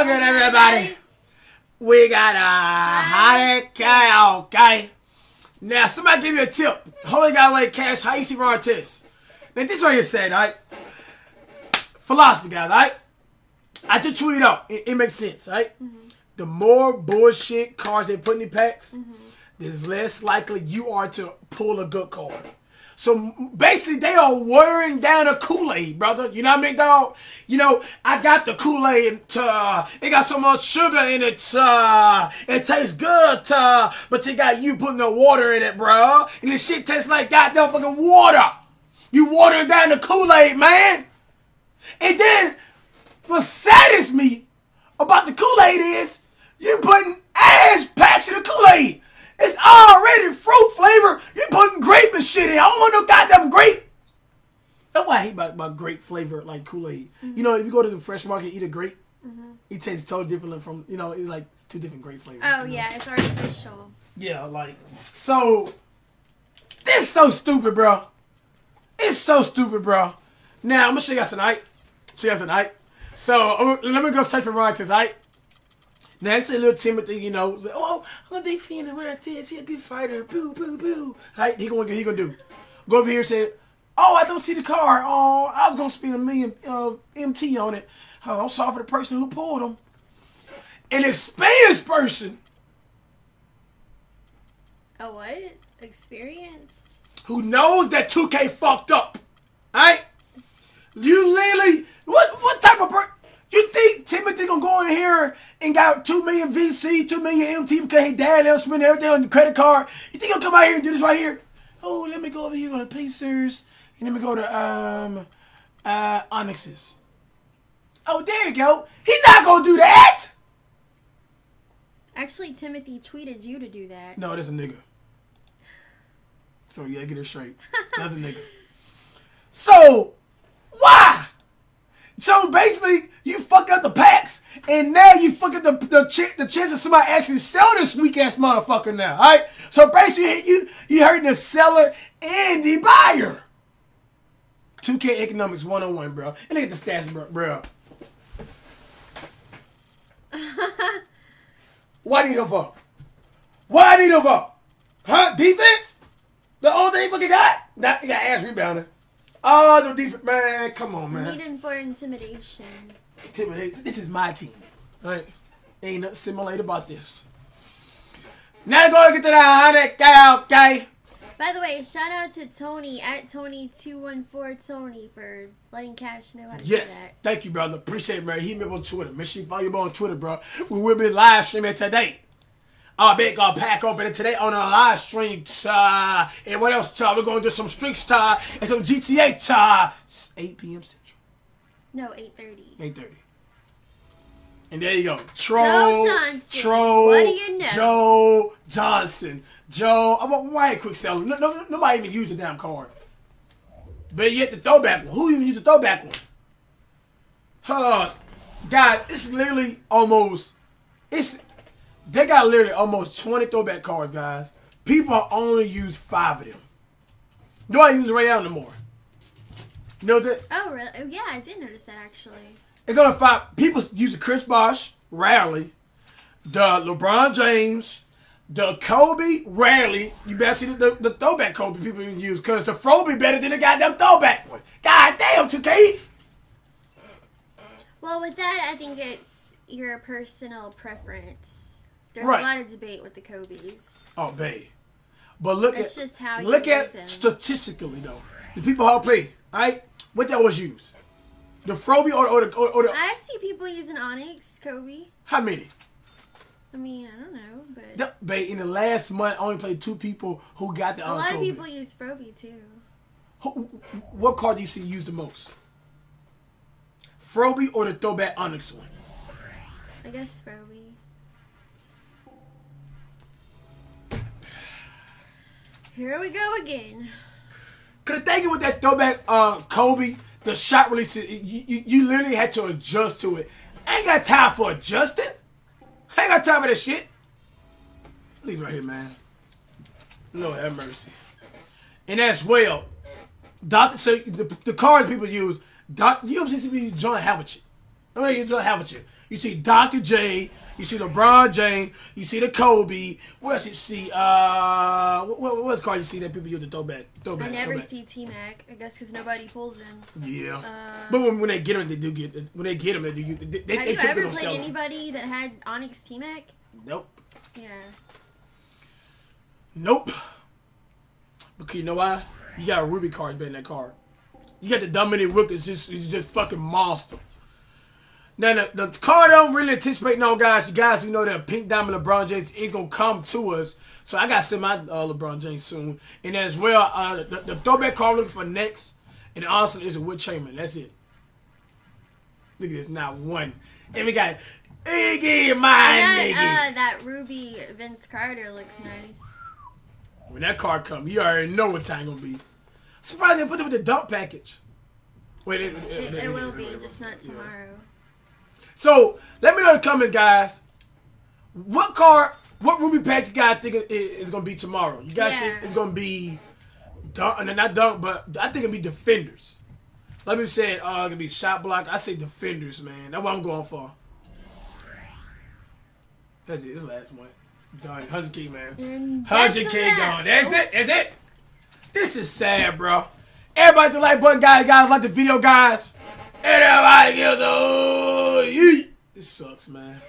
Welcome everybody. We got a hot cow, okay? Now somebody give me a tip. Holy God like cash, how you see Ron Artest? Now this is what you said, alright? Philosophy guys, alright? I just tweet out. It, it makes sense, right? Mm-hmm. The more bullshit cards they put in the packs, mm-hmm. the less likely you are to pull a good card. So basically, they are watering down a Kool Aid, brother. You know what I mean, dog? You know, I got the Kool Aid. Uh, it got so much sugar in it. Uh, it tastes good, uh, but you got you putting the water in it, bro. And this shit tastes like goddamn fucking water. You watering down the Kool Aid, man. And then what saddens me about the Kool-Aid is you putting ass packs in the Kool-Aid. It's already fruit flavor. You putting grape and shit in. I don't want no goddamn grape. That's why I hate about, about grape flavor like Kool-Aid. You know, if you go to the fresh market, eat a grape, mm-hmm. it tastes totally different from you know, it's like two different grape flavors. Oh you know? yeah, it's artificial. Yeah, like so. This is so stupid, bro. It's so stupid, bro. Now I'm gonna show you guys tonight. Show you guys tonight. So let me go search for Ryan tonight. Now it's a little Timothy, you know. like, oh, I'm a big fan of Ron Artest. He a good fighter. Boo, boo, boo. Right? He gonna he gonna do. Go over here and say, oh, I don't see the car. Oh, I was gonna spend a million uh, MT on it. Oh, I'm sorry for the person who pulled him. An experienced person A what? Experienced? who knows that 2K fucked up. Alright? You literally what what type of per you think Timothy gonna go in here and got two million VC, two million MT because his dad let him spend everything on the credit card? You think he'll come out here and do this right here? Oh, let me go over here on the Pacers and let me go to um uh Onyxes. Oh, there you go. He not gonna do that. Actually, Timothy tweeted you to do that. No, that's a nigga. So yeah, get it straight. That's a nigga. So why? So basically, you fuck up the packs, and now you fuck up the the, ch- the chance of somebody actually sell this weak ass motherfucker now. All right. So basically, you you hurt the seller and the buyer. 2K economics 101, bro. And look at the stats, bro. bro. Why do you for? Why do you for? Huh? Defense? The only thing you fucking got? Not you got ass rebounding. Oh, the defense, man. Come on, man. Need him for intimidation. This is my team. Right? Ain't nothing simulated about this. Now go get to the hundred guy, okay? By the way, shout out to Tony at Tony214 Tony for letting Cash know how to do Yes. that. Thank you, brother. Appreciate it, man. Hit me up on Twitter. Make sure you follow me on Twitter, bro. We will be live streaming today. Our big got pack opening today on a live stream. Uh, and what else? Uh, we're going to do some streaks uh, and some GTA. Uh, 8 p.m. No, 8:30. 8.30. And there you go. Troll. Johnson. Troll. What do you know? Joe Johnson. Joe. I'm a why quick seller. No, no, nobody even used the damn card. But yet the throwback one. Who even used the throwback one? Uh, God, it's literally almost. It's they got literally almost 20 throwback cards, guys. People only use five of them. Nobody use Ray Allen no more. You know that? Oh, really? Oh, yeah, I did notice that actually. It's only five. People use the Chris Bosh rarely, the LeBron James, the Kobe rarely. You better see the, the, the throwback Kobe people even use because the Froby better than the goddamn throwback one. God damn, 2K. Well, with that, I think it's your personal preference. There's Right. a lot of debate with the Kobe's. Oh, babe. But look It's at just how look at them. statistically though. The people how play, alright? What that was used. The Froby or, or the or, or the I see people using Onyx, Kobe. how many? I mean, I don't know, but The, babe, in the last month, I only played two people who got the onyx. a lot of Kobe. people use Froby too. Who, what card do you see used the most? Froby or the throwback Onyx one? I guess Froby. Here we go again. Cause the thing with that throwback uh, Kobe, the shot release, you, you, you literally had to adjust to it. I ain't got time for adjusting. I ain't got time for that shit. Leave it right here, man. Lord have mercy. And as well, Doctor. So the, the cards people use, Doc, you don't see me John Havlicek. Let me just have with you. See Dr. J. You see LeBron James. You see the Kobe. What else you see? Uh, what, what, what's called you see that people use the throwback? Throwback. I never throwback. see T Mac. I guess because nobody pulls him. Yeah. Uh, but when, when they get them, they do get. When they get them, they do. They, they, Have they you ever played anybody that had Onyx T Mac? Nope. Yeah. Nope. Because you know why? You got a Ruby card in that card. You got the Dominique Wilkins, just he's just fucking monster. Now the, the card I'm really anticipating on, guys. You guys, you know that Pink Diamond LeBron James is gonna come to us, so I gotta send my uh, LeBron James soon. And as well, uh, the, the throwback card I'm looking for next, and also is a Wilt Chamberlain. That's it. Look at this, not one. And we got Iggy, my And nigga. that, uh, that Ruby Vince Carter looks nice. When that card come, you already know what time gonna be. Surprised they put it with the dump package. Wait, it, It, it will be, just not tomorrow. So let me know in the comments, guys. What card, what Ruby pack you guys think is gonna be tomorrow? You guys Yeah. think it's gonna be dunk, and not dunk, but I think it'll be defenders. Let me say, uh, it's gonna be shot block. I say defenders, man. That's what I'm going for. That's it. This last one. Done. 100k, man. And that's a 100k wrap. gone. That's it. That's it. This is sad, bro. Everybody hit the like button, guys. Guys, like the video, guys. Everybody give the. This sucks, man.